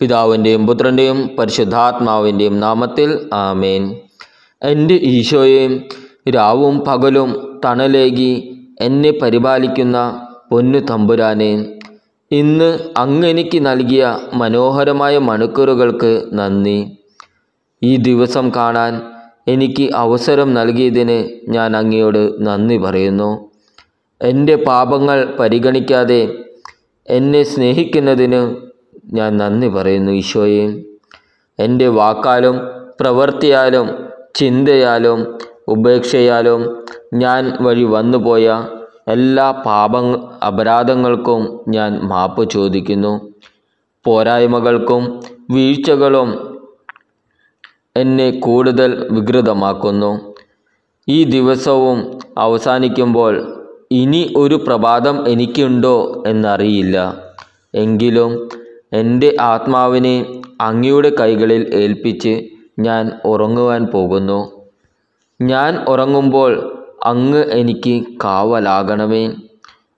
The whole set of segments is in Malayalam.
പിതാവിന്റെയും പുത്രന്റെയും പരിശുദ്ധാത്മാവിന്റെയും നാമത്തിൽ ആമേൻ. എന്റെ ഈശോയെ രാവും പകലും തണലേകി എന്നെ പരിപാലിക്കുന്ന പൊന്നു തമ്പുരാനെ ഇന്ന് അങ്ങെനിക്ക് നൽകിയ മനോഹരമായ മണിക്കൂറുകൾക്ക് നന്ദി. ഈ ദിവസം കാണാൻ എനിക്ക് അവസരം നൽകിയതിന് ഞാൻ അങ്ങയോട് നന്ദി പറയുന്നു. എന്റെ പാപങ്ങൾ പരിഗണിക്കാതെ എന്നെ സ്നേഹിക്കുന്നതിന് ഞാൻ നന്ദി പറയുന്നു ഈശോയെ. എന്റെ വാക്കാലും പ്രവൃത്തിയാലും ചിന്തയാലും ഉപേക്ഷയാലും ഞാൻ വഴി വന്നുപോയ എല്ലാ പാപ അപരാധങ്ങൾക്കും ഞാൻ മാപ്പ് ചോദിക്കുന്നു. പോരായ്മകൾക്കും വീഴ്ചകളും എന്നെ കൂടുതൽ വികൃതമാക്കുന്നു. ഈ ദിവസവും അവസാനിക്കുമ്പോൾ ഇനി ഒരു പ്രഭാതം എനിക്കുണ്ടോ എന്നറിയില്ല. എങ്കിലും എന്റെ ആത്മാവിനെ അങ്ങയുടെ കൈകളിൽ ഏൽപ്പിച്ച് ഞാൻ ഉറങ്ങുവാൻ പോകുന്നു. ഞാൻ ഉറങ്ങുമ്പോൾ അങ്ങ് എനിക്ക് കാവലാകണമേ.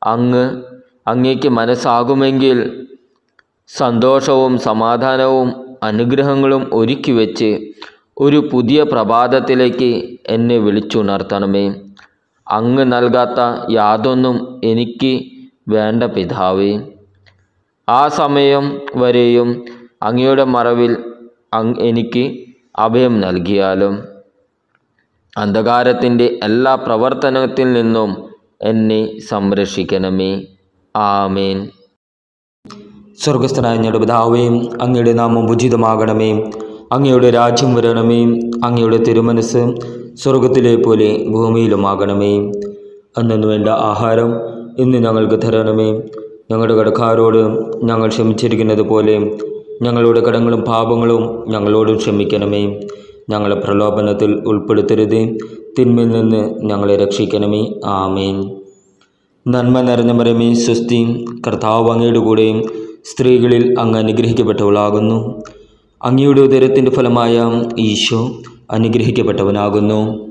അങ്ങ് അങ്ങേക്ക് മനസ്സാകുമെങ്കിൽ സന്തോഷവും സമാധാനവും അനുഗ്രഹങ്ങളും ഒരുക്കി വെച്ച് ഒരു പുതിയ പ്രഭാതത്തിലേക്ക് എന്നെ വിളിച്ചുണർത്തണമേ. അങ്ങ് നൽകാത്ത യാതൊന്നും എനിക്ക് വേണ്ട പിതാവേ. ആ സമയം വരെയും അങ്ങയുടെ മറവിൽ എനിക്ക് അഭയം നൽകിയാലും അന്ധകാരത്തിന്റെ എല്ലാ പ്രവർത്തനത്തിൽ നിന്നും എന്നെ സംരക്ഷിക്കണമേ. ആമേൻ. സ്വർഗസ്ഥനായ ഞങ്ങളുടെ പിതാവേയും അങ്ങയുടെ നാമം ഉചിതമാകണമേ. അങ്ങയുടെ രാജ്യം വരണമേ. അങ്ങയുടെ തിരുമനസ് സ്വർഗത്തിലെ പോലെ ഭൂമിയിലുമാകണമേ. അന്നു വേണ്ട ആഹാരം ഇന്ന് ഞങ്ങൾക്ക് തരണമേ. ഞങ്ങളുടെ കടക്കാരോട് ഞങ്ങൾ ക്ഷമിച്ചിരിക്കുന്നത് പോലെ ഞങ്ങളുടെ കടങ്ങളും പാപങ്ങളും ഞങ്ങളോട് ക്ഷമിക്കണമേ. ഞങ്ങളെ പ്രലോഭനത്തിൽ ഉൾപ്പെടുത്തരുത്. തിന്മയിൽ നിന്ന് ഞങ്ങളെ രക്ഷിക്കണമേ. ആമേൻ. നന്മ നിറഞ്ഞ മരമേ സ്വസ്തി. കർത്താവ് അങ്ങയുടെ കൂടെയും സ്ത്രീകളിൽ അങ്ങ് അനുഗ്രഹിക്കപ്പെട്ടവളാകുന്നു. അങ്ങയുടെ ഉദരത്തിന്റെ ഫലമായ ഈശോ അനുഗ്രഹിക്കപ്പെട്ടവനാകുന്നു.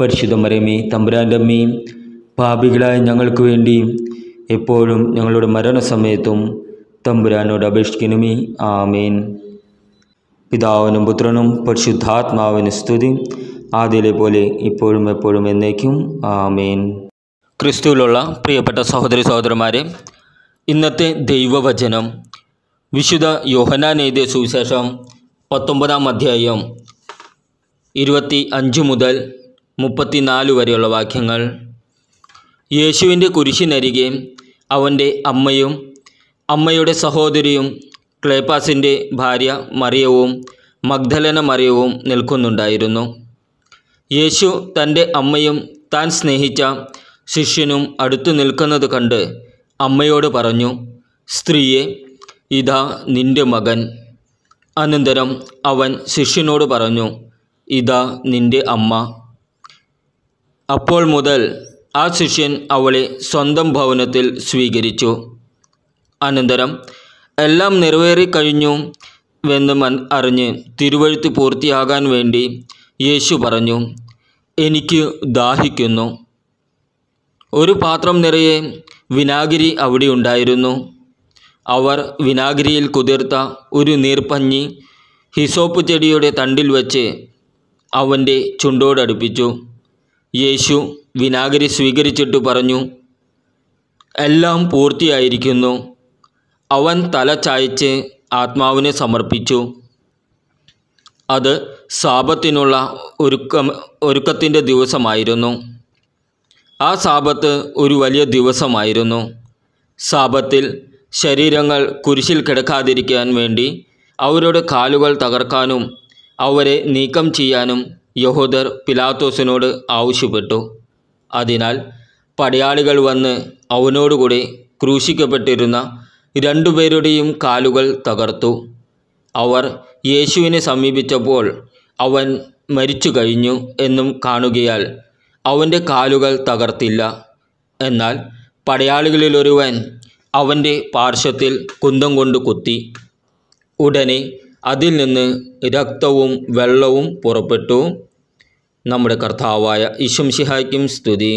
പരിശുദ്ധ മരമേ തമ്പുരാന്റെ അമ്മയും പാപികളായ ഞങ്ങൾക്ക് വേണ്ടി എപ്പോഴും ഞങ്ങളുടെ മരണസമയത്തും തമ്പുരാനോട് അപേക്ഷിക്കണമേ. ആമേൻ. പിതാവിനും പുത്രനും പരിശുദ്ധാത്മാവിന് സ്തുതി. ആദ്യയിലെ പോലെ ഇപ്പോഴും എപ്പോഴും എന്നേക്കും. ആമേൻ. ക്രിസ്തുവിലുള്ള പ്രിയപ്പെട്ട സഹോദരി സഹോദരന്മാരെ ഇന്നത്തെ ദൈവവചനം വിശുദ്ധ യോഹനാൻ എഴുതിയ സുവിശേഷം പത്തൊമ്പതാം അധ്യായം ഇരുപത്തി അഞ്ച് മുതൽ മുപ്പത്തിനാല് വരെയുള്ള വാക്യങ്ങൾ. യേശുവിന്റെ കുരിശിനരികെ അവന്റെ അമ്മയും അമ്മയുടെ സഹോദരിയും ക്ലേപ്പാസിന്റെ ഭാര്യ മറിയവും മഗ്ദലന മറിയവും നിൽക്കുന്നുണ്ടായിരുന്നു. യേശു തന്റെ അമ്മയും താൻ സ്നേഹിച്ച ശിഷ്യനും അടുത്തു നിൽക്കുന്നത് കണ്ട് അമ്മയോട് പറഞ്ഞു സ്ത്രീയെ ഇതാ നിന്റെ മകൻ. അനന്തരം അവൻ ശിഷ്യനോട് പറഞ്ഞു ഇതാ നിന്റെ അമ്മ. അപ്പോൾ മുതൽ ആ ശിഷ്യൻ അവളെ സ്വന്തം ഭവനത്തിൽ സ്വീകരിച്ചു. അനന്തരം എല്ലാം നിറവേറിക്കഴിഞ്ഞു വെന്ന് മൻ അറിഞ്ഞ് തിരുവഴുത്ത് പൂർത്തിയാകാൻ വേണ്ടി യേശു പറഞ്ഞു എനിക്ക് ദാഹിക്കുന്നു. ഒരു പാത്രം നിറയെ വിനാഗിരി അവിടെ ഉണ്ടായിരുന്നു. അവർ വിനാഗിരിയിൽ കുതിർത്ത ഒരു നീർപ്പഞ്ഞി ഹിസോപ്പ് ചെടിയുടെ തണ്ടിൽ വച്ച് അവന്റെ ചുണ്ടോടടുപ്പിച്ചു. യേശു വിനാഗിരി സ്വീകരിച്ചിട്ട് പറഞ്ഞു എല്ലാം പൂർത്തിയായിരിക്കുന്നു. അവൻ തല ചായച്ച് ആത്മാവിനെ സമർപ്പിച്ചു. അത് സാപത്തിനുള്ള ഒരുക്കം ഒരുക്കത്തിന്റെ ദിവസമായിരുന്നു. ആ സാപത്ത് ഒരു വലിയ ദിവസമായിരുന്നു. സാപത്തിൽ ശരീരങ്ങൾ കുരിശിൽ കിടക്കാതിരിക്കാൻ വേണ്ടി അവരുടെ കാലുകൾ തകർക്കാനും അവരെ നീക്കം ചെയ്യാനും യഹോദർ പിലാത്തോസിനോട് ആവശ്യപ്പെട്ടു. അതിനാൽ പടയാളികൾ വന്ന് അവനോടുകൂടി ക്രൂശിക്കപ്പെട്ടിരുന്ന രണ്ടുപേരുടെയും കാലുകൾ തകർത്തു. അവർ യേശുവിനെ സമീപിച്ചപ്പോൾ അവൻ മരിച്ചു കഴിഞ്ഞു എന്നും കാണുകയാൽ അവന്റെ കാലുകൾ തകർത്തില്ല. എന്നാൽ പടയാളികളിലൊരുവൻ അവന്റെ പാർശ്വത്തിൽ കുന്തം കൊണ്ട് കുത്തി. ഉടനെ അതിൽ നിന്ന് രക്തവും വെള്ളവും പുറപ്പെട്ടു. നമ്മുടെ കർത്താവായ ഇശംഷിഹായ്ക്കും സ്തുതി.